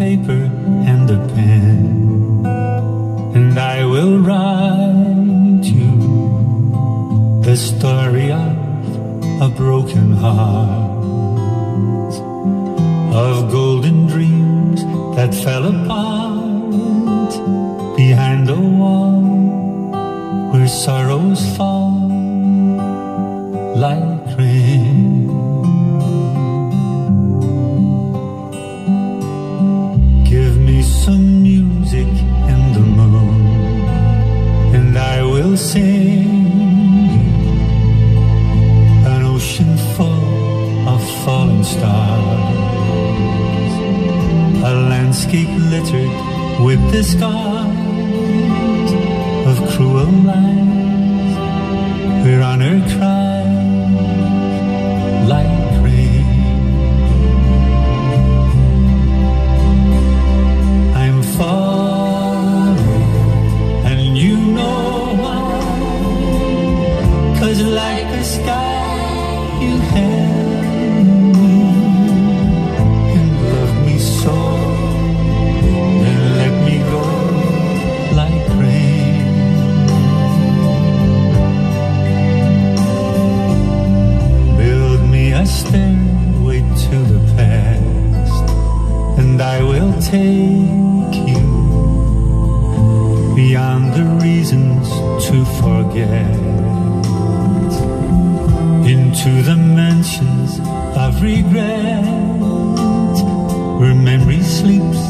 paper and a pen, and I will write you the story of a broken heart, of golden dreams that fell apart behind a wall where sorrows fall like rain. Some music in the moon, and I will sing an ocean full of falling stars, a landscape littered with the scars of cruel lies, where honor cries Cause like the sky, you held me and loved me so, and let me go like rain. Build me a stairway to the past, and I will take you beyond the reasons to forget into the mansions of regret. Where memory sleeps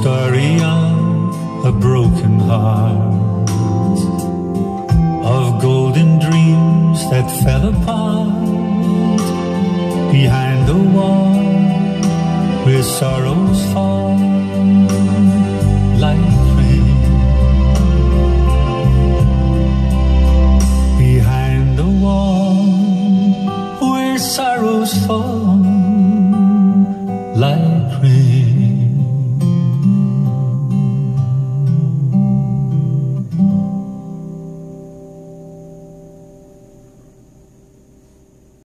story of a broken heart, of golden dreams that fell apart behind the wall where sorrows fall